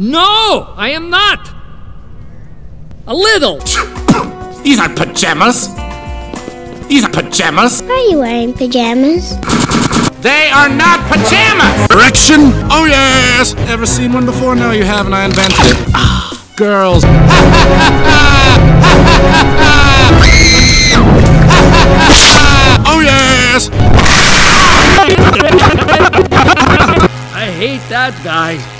No, I am not. A little. These aren't pajamas. These are pajamas. Are you wearing pajamas? They are not pajamas! Erection? Oh yes! Ever seen one before? No, you haven't. I invented it. Ah, girls. oh yes! I hate that guy.